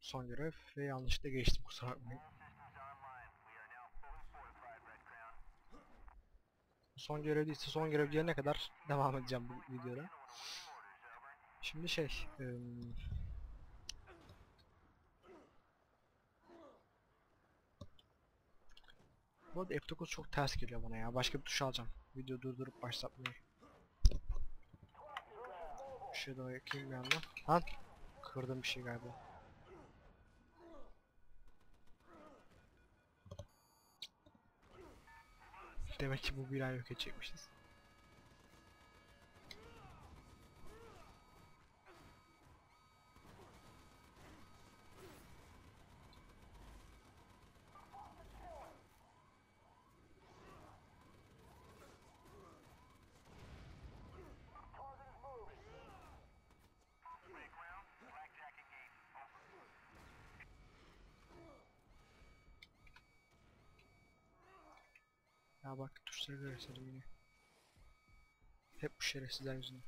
Son görev ve yanlışlıkla geçtim kusura bakmayın. Son görev değilse son görev diyene kadar devam edeceğim bu videoda. Şimdi şey... ım, Bu arada F9 çok ters geliyor bana ya. Başka bir tuş alacağım. Video durdurup başlatmayı. Şurada yakayım bir yandan. Lan! Kırdım bir şey galiba. Demek ki bu binayı yok edecekmişiz. Ya bak tuşları göstereyim yine. Hep bu şerefsizler yüzünden.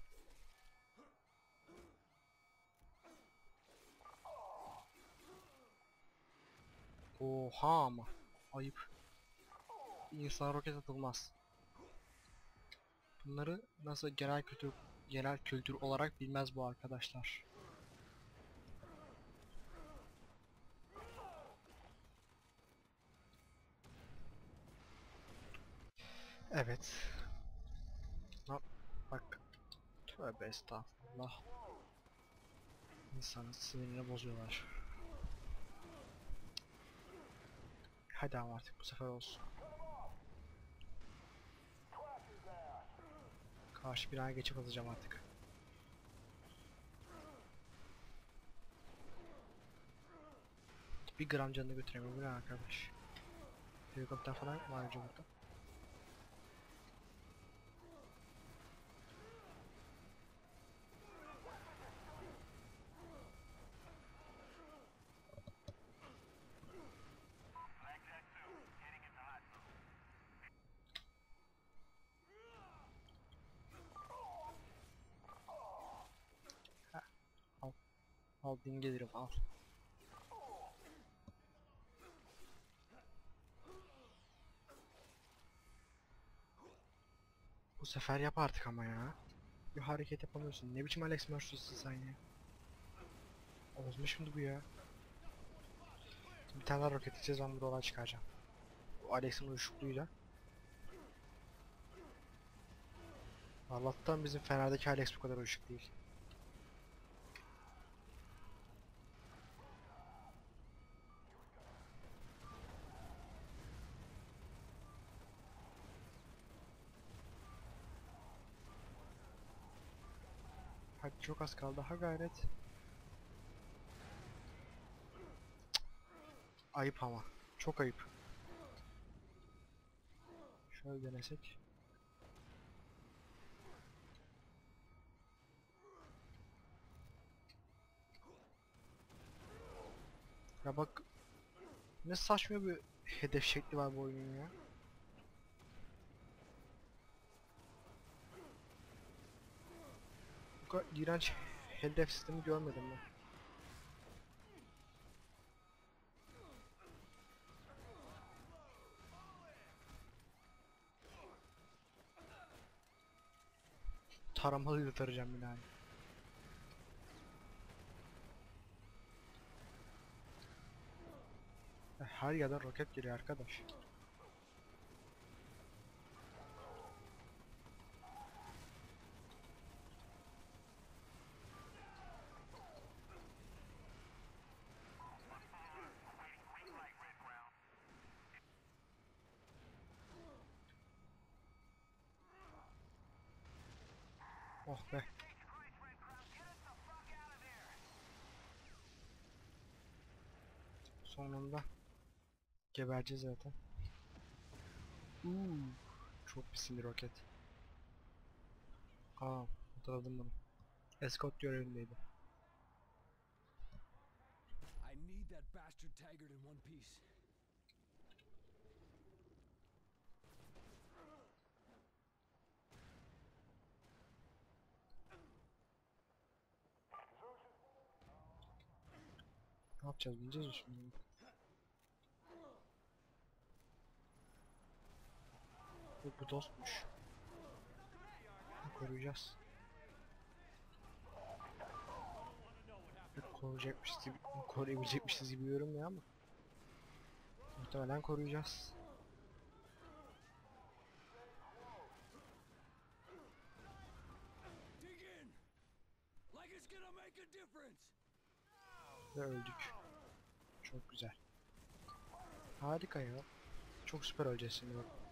Oha ama. Ayıp. İnsan roket atılmaz. Bunları nasıl genel kültür genel kültür olarak bilmez bu arkadaşlar. Evet. Lan bak. Tövbe estağfurullah. İnsanın sinirini bozuyorlar. Hadi ama artık bu sefer olsun. Karşı binaya geçip atacağım artık. Bir gram canını götüremiyorum arkadaş. Helikopter falan var ayrıca burada. Bin gelirim al. Bu sefer yap artık ama ya. Bir hareket yapamıyorsun. Ne biçim Alex Mercedes'sin sen ya? Olmuş şimdi bu ya. Bir tane daha roket edeceğiz ben burada olay çıkaracağım. Bu Alex'in uyuşukluğuyla. Allah'tan bizim Fener'deki Alex bu kadar uyuşuk değil. Hadi çok az kaldı. Ha gayret. Ayıp ama. Çok ayıp. Şöyle denesek. Ya bak ne saçma bir hedef şekli var bu oyunun ya. Kadar iğrenç hedef sistemi görmedim ben. Taramalı yırtaracağım binayı. Her yerden roket geliyor arkadaş. Sonunda gebereceğiz zaten. Uuu, çok pis bir roket. Aa, hatırladım bunu. Escort görevindeydi. I need that bastard Taggart in one piece. Ne yapacağız bileceğiz mi şimdi? Bu, bu dostmuş. Koruyacağız. Koruyacakmışız gibi, koruyabilecekmişiz gibi görünmüyor ama. Muhtemelen koruyacağız. Ve öldük. Çok güzel. Harika ya. Çok süper öleceğiz şimdi bak.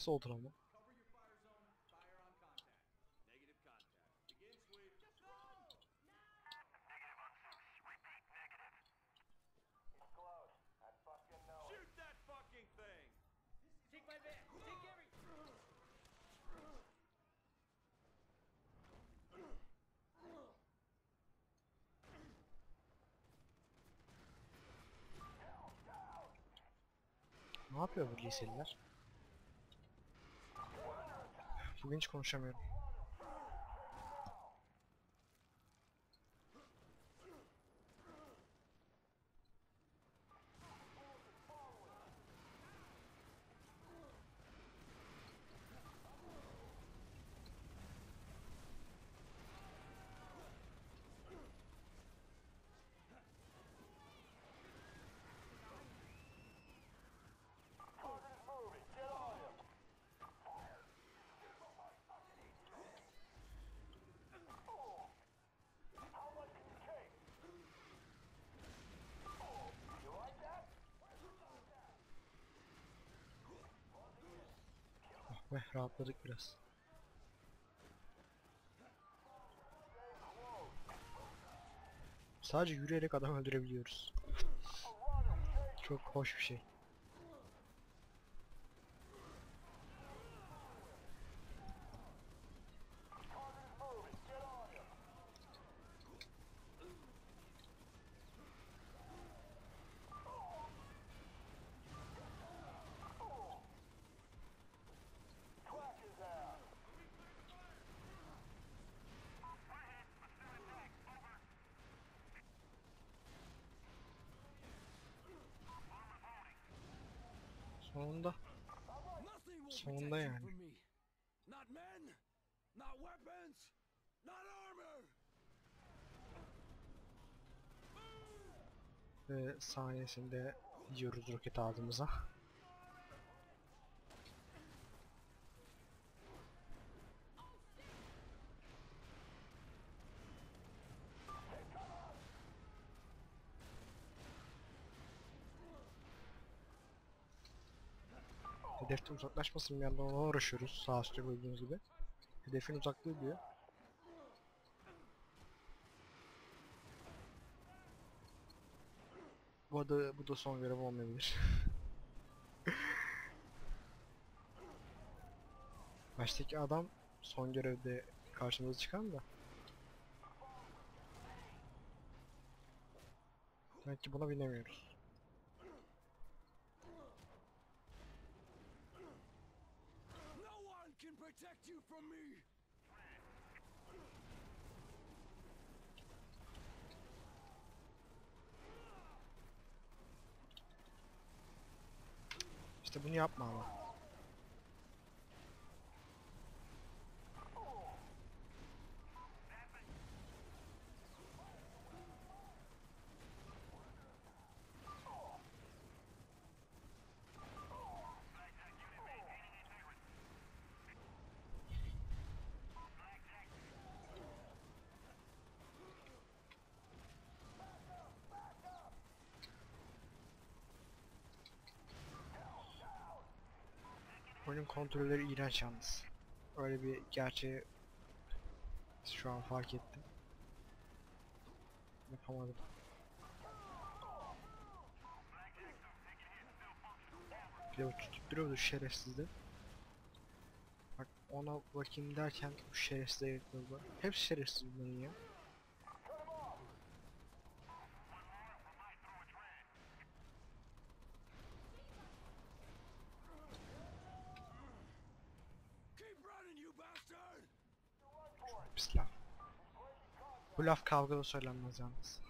Nasıl oldu lan bu? Ne yapıyor bu liseliler? Bugün hiç konuşamıyorum. Be rahatladık biraz. Sadece yürüyerek adam öldürebiliyoruz. Çok hoş bir şey. Sonunda yani. Not men, not weapons, not armor! ve saniyesinde yiyoruz roket ağzımıza. Hedeften uzaklaşmasın bir yandan ona uğraşıyoruz sağ üstte gördüğünüz gibi. Hedefin uzaklığı diyor. Bu da, bu da son görev olmayabilir. Baştaki adam son görevde karşımıza çıkan da. Demek ki buna binemiyoruz. No one can protect you from me! İşte bunu yapma ama. Oyunun kontrolleri iğrenç yalnız. Öyle bir gerçeği şu an fark ettim. Yapamadım. Bir de tutup duruyordu şerefsizde. Bak ona bakayım derken bu şerefsize yapıyordu. Hepsi şerefsiz bunların ya. Bu laf kavgada söylenmez yalnız.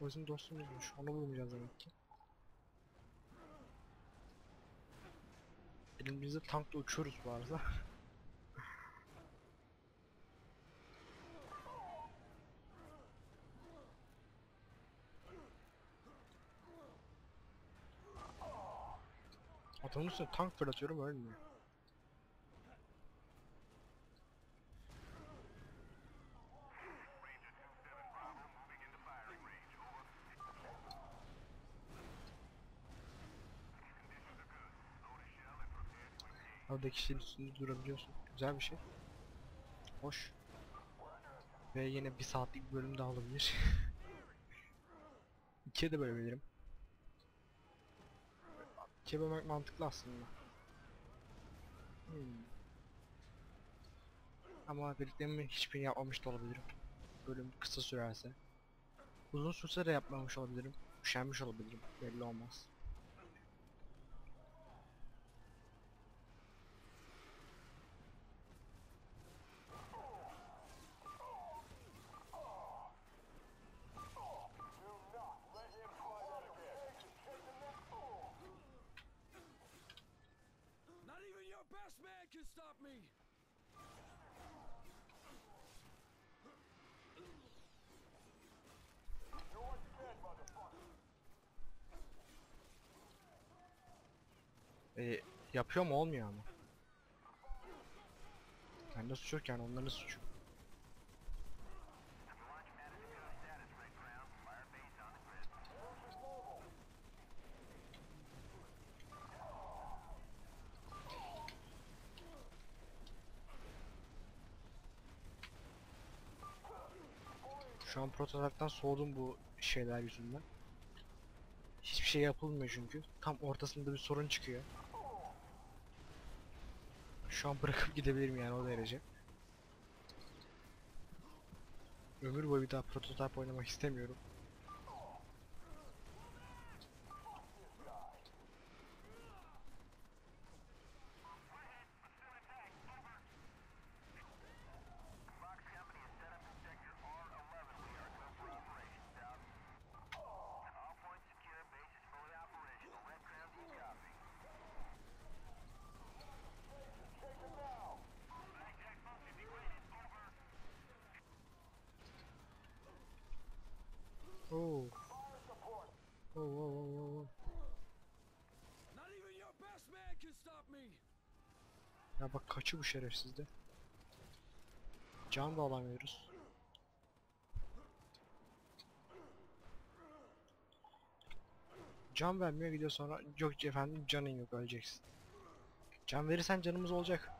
O bizim dostumuzmuş. Onu bulmayacağız demek ki. Elimizde tankla uçuyoruz bu arada. Adamın üstüne tank fırlatıyorum ölmüyor. Oradaki kişinin üstünde durabiliyorsun. Güzel bir şey. Hoş. Ve yine bir saatlik bir bölüm daha olabilir. İkiye de bölebilirim. İkiye bölmek mantıklı aslında. Hmm. Ama dediklerimi hiçbirini yapmamış da olabilirim. Bölüm kısa sürerse. Uzun sürse de yapmamış olabilirim. Üşenmiş olabilirim. Belli olmaz. Yapıyor mu olmuyor ama. Bende suç yok yani onların suçu. Şu an prototipten soğudum bu şeyler yüzünden. Hiçbir şey yapılmıyor çünkü. Tam ortasında bir sorun çıkıyor. Şu an bırakıp gidebilirim yani o derece. Ömür boyu bir daha prototype oynamak istemiyorum. Ya bak kaçı bu şerefsizde. Can da alamıyoruz. Can vermiyor gidiyor sonra yok efendim canın yok öleceksin. Can verirsen canımız olacak.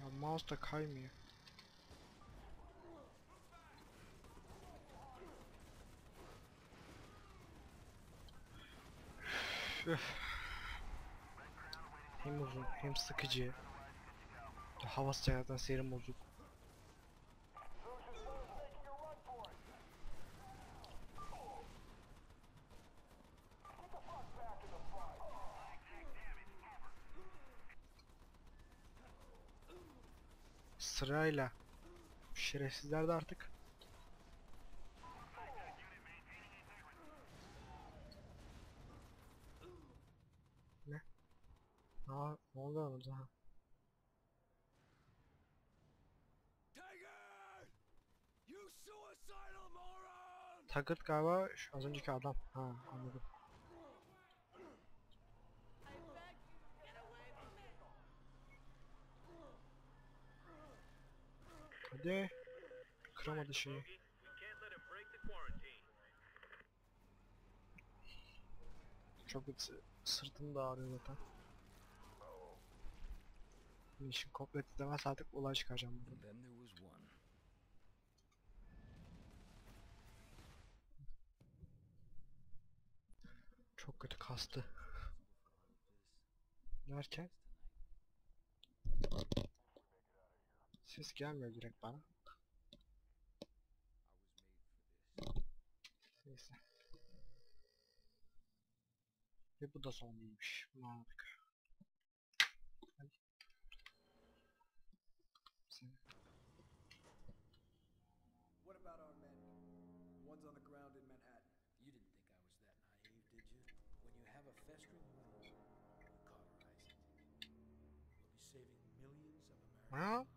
Ya mouse da kaymıyor. Hem uzun hem sıkıcı. Hava sıcaklıktan serin bozuk. Sırayla. Şerefsizler de artık. Ne? Aa, ne oldu suicidal moron! Taggart galiba az önceki adam. Ha anladım. I beg you, get away from me! Hadi. Kıramadı şeyi. Çok kötü. Sırtım da ağrıyor zaten. Mission complete demez artık olay çıkaracağım burada. Then there was one. Çok kötü kastı. Derken Ses gelmiyor direkt bana. Neyse. Ve bu da son değilmiş. Bunu anladık. Hadi. Sen- What about our men? Ones on the ground in Manhattan. You didn't think I was that naive, did you? When you have a festering wound, you cauterize it. We'll be saving millions of American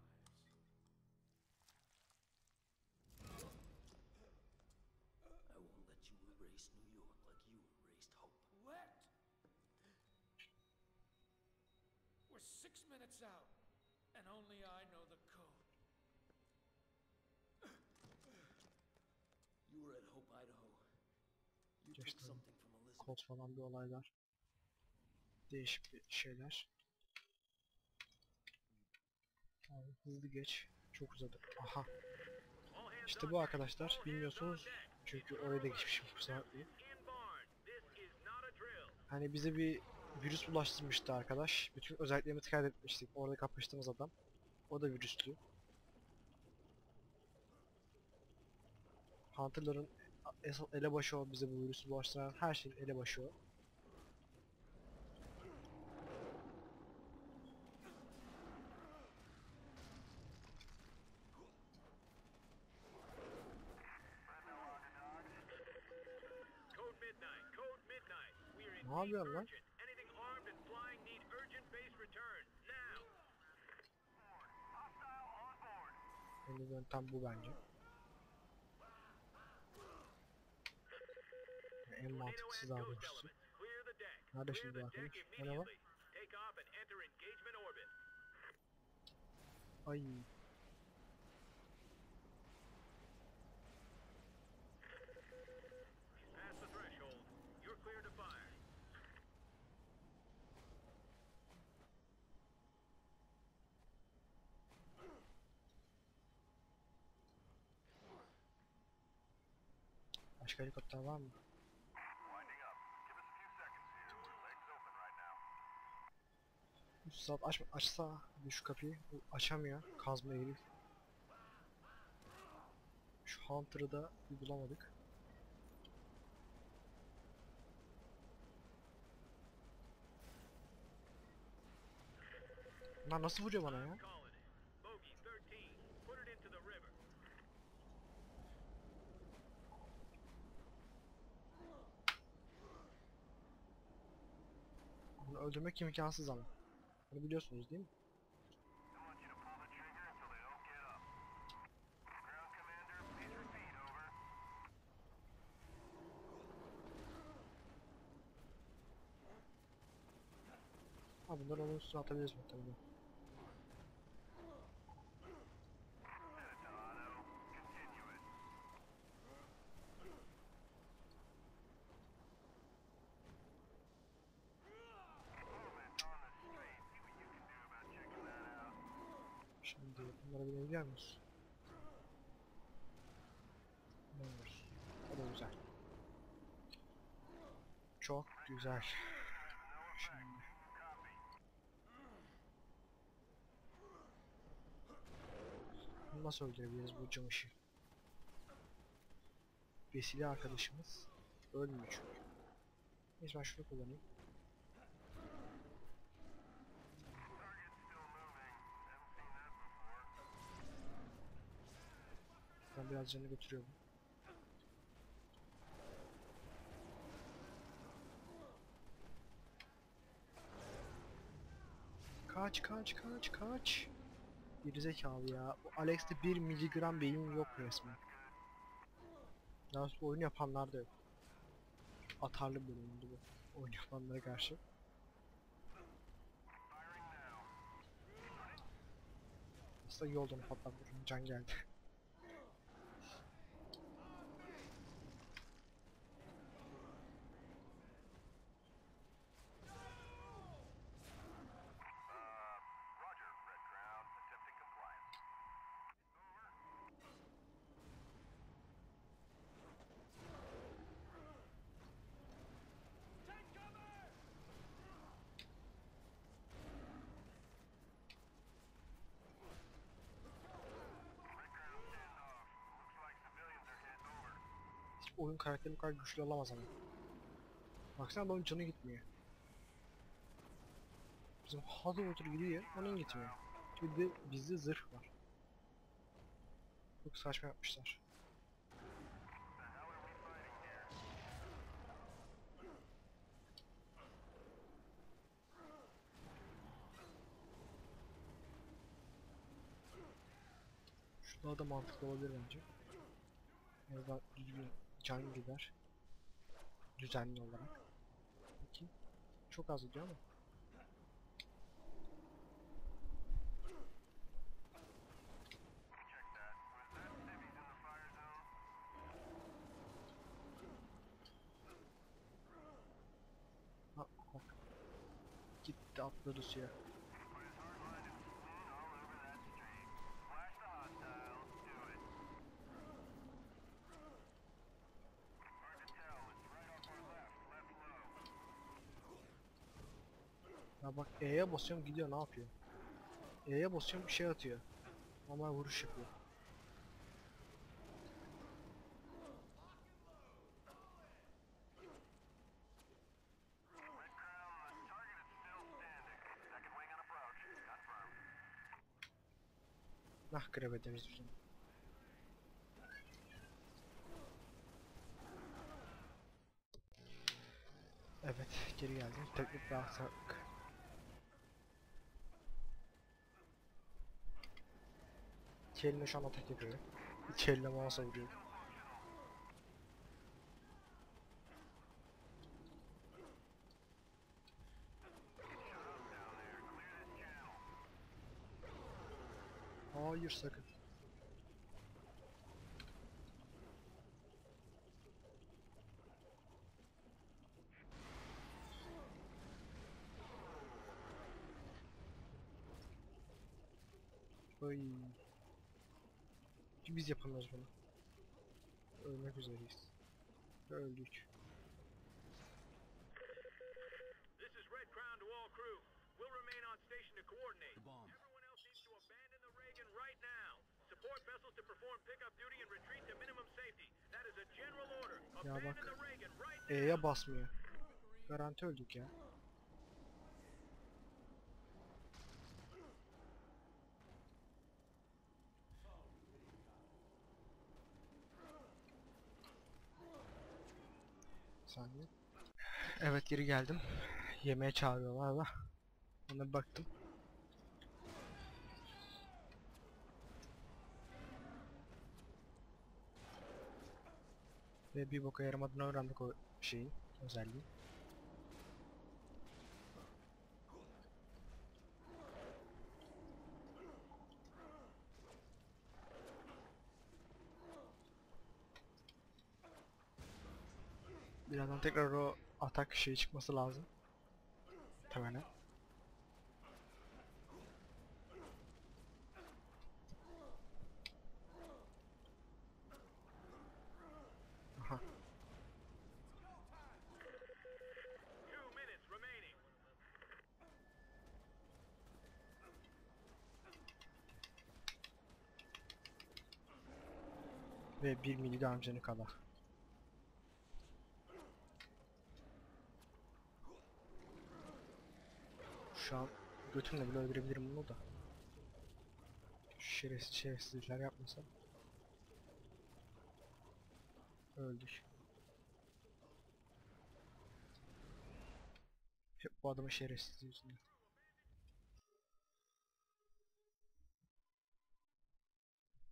minutes out, and only I know the code. You were at Hope, Idaho. You took Geçti. something from Elizabeth. Kod falan bir olaylar. Değişik bir şeyler. Abi hızlı geç. Çok uzadı. Aha. İşte bu arkadaşlar. Bilmiyorsunuz. Çünkü oraya da geçmişim kusura bakmayın. This. Hani bize bir virüs bulaştırmıştı arkadaş. Bütün özelliklerimizi kaydetmiştik. Orada kapıştığımız adam. O da virüslü. Hunter'ların elebaşı o bize bu virüsü bulaştıran her şeyin elebaşı o. Ne yapıyorsun lan? En iyi yöntem bu bence. En the deck. Nerede şimdi arkadaş? Merhaba. Ay. Başka helikopter var mı? Saat açma, açsa şu kapıyı Bu açamıyor kazma herif. Şu Hunter'ı da bulamadık. Bunlar nasıl vuruyor bana ya? Bunu öldürmek imkansız ama. Bunu biliyorsunuz değil mi? Ha bunları onun üstüne atabiliriz muhtemelen. Şimdi bunlara binebiliyor muyuz? Bilmiyoruz. O da güzel. Çok güzel. Şimdi. Nasıl öldürebiliriz bu camışı? Vesile arkadaşımız ölmüyor çünkü. Neyse ben şunu kullanayım. Ben biraz canını götürüyorum. Kaç kaç kaç kaç. Gerizekalı ya. Bu Alex'te 1 miligram beyin yok resmen. Daha sonra oyun yapanlar da yok. Atarlı bölümdü bu. Oyun yapanlara karşı. Aslında olduğunu patlattım. Can geldi. Oyun karakteri bu kadar güçlü olamaz ama. Baksana adamın canı gitmiyor. Bizim Hado otur gidiyor, onun gitmiyor. Bir de bizde zırh var. Çok saçma yapmışlar. Şu daha da mantıklı olabilir bence. Ya da düzgün can gider. Düzenli olarak. Peki. Çok az gidiyor ama. Bak. Gitti atladı suya. Ya bak E'ye basıyorum gidiyor ne yapıyor? E'ye basıyorum bir şey atıyor. Ama vuruş yapıyor. Nah grab ederiz bizim. Evet geri geldim. Teknik bir aksaklık. İki elimle şu an atak yapıyorum. İki elimle mouse'a vuruyorum. Hayır sakın. Oy. Çünkü Biz yapamıyoruz bunu. Ölmek üzereyiz. Ve Öldük. This is Red Crown to all crew. Saniye. Evet geri geldim. Yemeğe çağırıyorlar da. Ona baktım. Ve bir boka yaramadığını öğrendik o şeyin özelliği. Birazdan tekrar o atak şeyi çıkması lazım. Remaining. Ve 1 miligram canı kala. Şu an götümle bile öldürebilirim bunu da. Şerefsiz şerefsizlikler yapmasam. Öldük. Hep bu adamın şerefsizliği yüzünden.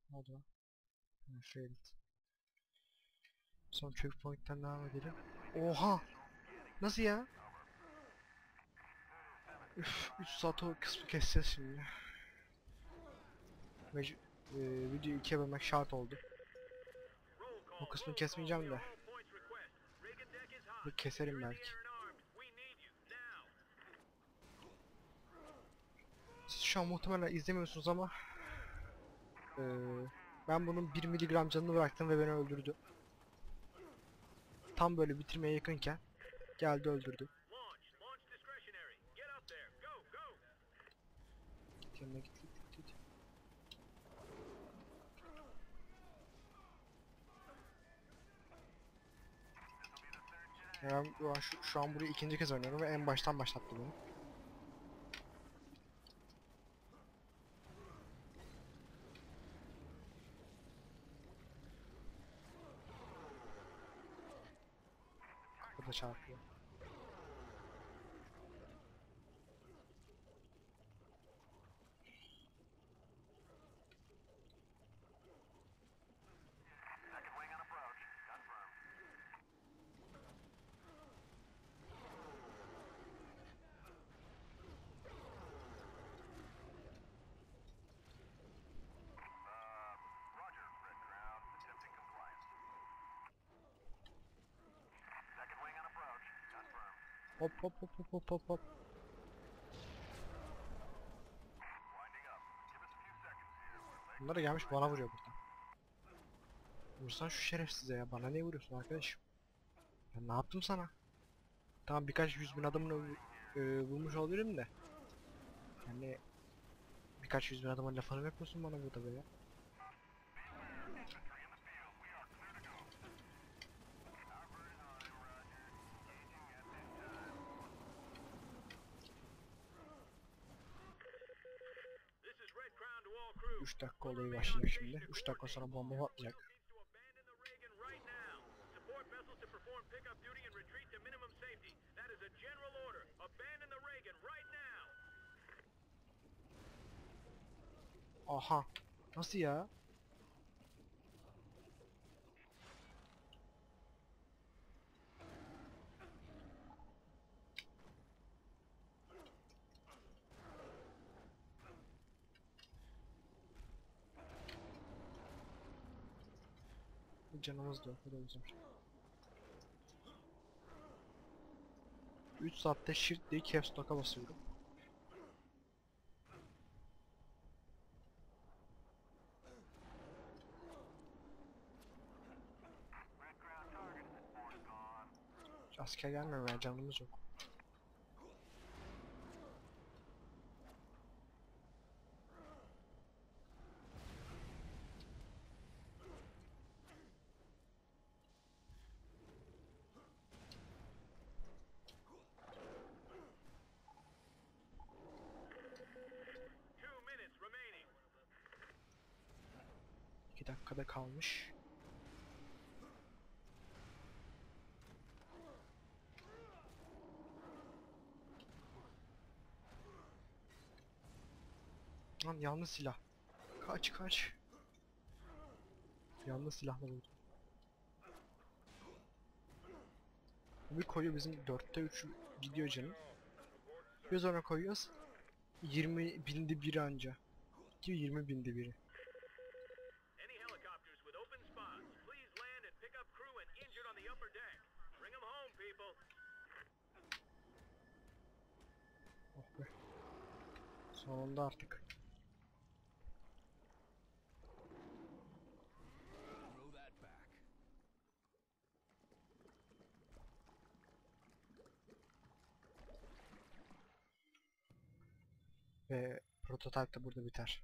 Ne oldu lan? Git. Son checkpoint'ten devam edelim. Oha! Nasıl ya? Üf, 3 saat o kısmı keseceğiz şimdi. Mec e, videoyu ikiye bölmek şart oldu. O kısmı kesmeyeceğim de. Bir keserim belki. Siz şu an muhtemelen izlemiyorsunuz ama e, ben bunun 1 miligram canını bıraktım ve beni öldürdü. Tam böyle bitirmeye yakınken geldi öldürdü. Git git git git. git. Ya Ben şu şu, an burayı ikinci kez oynuyorum ve en baştan başlattı beni. Burada çarpıyor. Hop hop hop hop hop hop hop. Bunlar da gelmiş bana vuruyor burada. Vursan şu şerefsize ya. Bana niye vuruyorsun arkadaşım? Ben ne yaptım sana? Tamam birkaç yüz bin adamını e, vurmuş olabilirim de. Yani birkaç yüz bin adamın lafını yapıyorsun bana burada böyle? 3 dakika olayı başlayacak şimdi. 3 dakika sonra bomba patlayacak. Needs to abandon Canımız da yok. O da bizim. 3 saatte shift diye caps lock'a basıyorum. Asker gelmiyor ya canımız yok. 2 dakikada kalmış. Lan yanlış silah. Kaç kaç. Yanlış silahla vurdum. Bir koyuyor bizim 4'te 3 gidiyor canım. Bir sonra koyuyoruz. 20 binde biri anca. Ki 20 binde biri. Sonunda artık. Ve prototype de burada biter.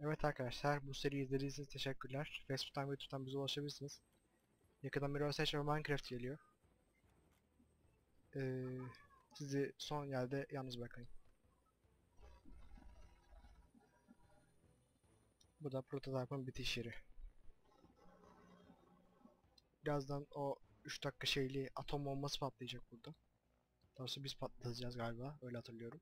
Evet arkadaşlar bu seriyi izlediğiniz için teşekkürler. Facebook'tan ve YouTube'dan bize ulaşabilirsiniz. Yakında Mirror Edge ve Minecraft geliyor. Ee, sizi son yerde yalnız bırakayım. Bu da prototype'ın bitiş yeri. Birazdan o 3 dakika şeyli atom bombası patlayacak burada. Daha biz patlatacağız galiba. Öyle hatırlıyorum.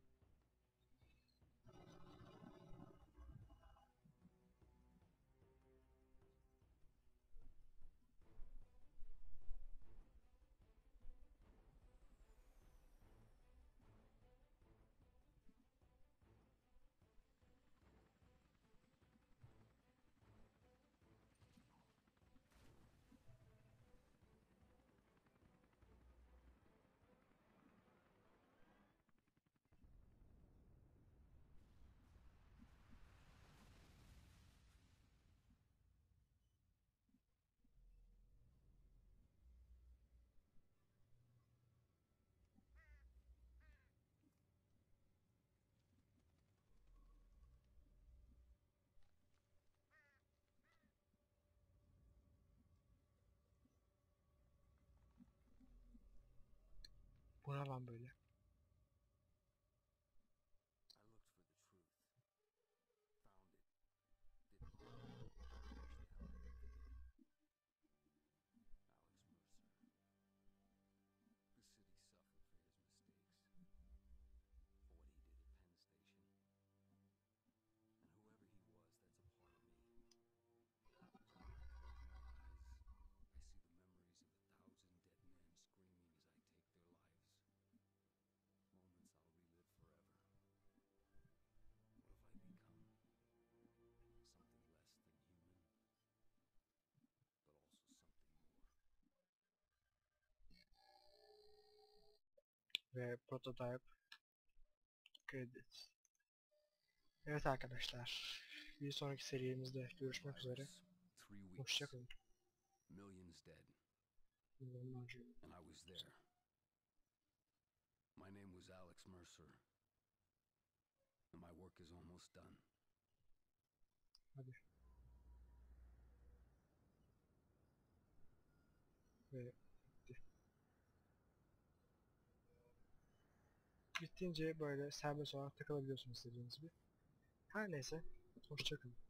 Bu ne lan böyle? Ve prototype credit. Evet arkadaşlar. Bir sonraki serimizde görüşmek üzere. Hoşçakalın. Millions dead. And I was there. My name was Alex Mercer, and my work is almost done. Hadi. Ve Bittiğince böyle serbest olarak takılabiliyorsunuz istediğiniz gibi. Her neyse. Hoşçakalın.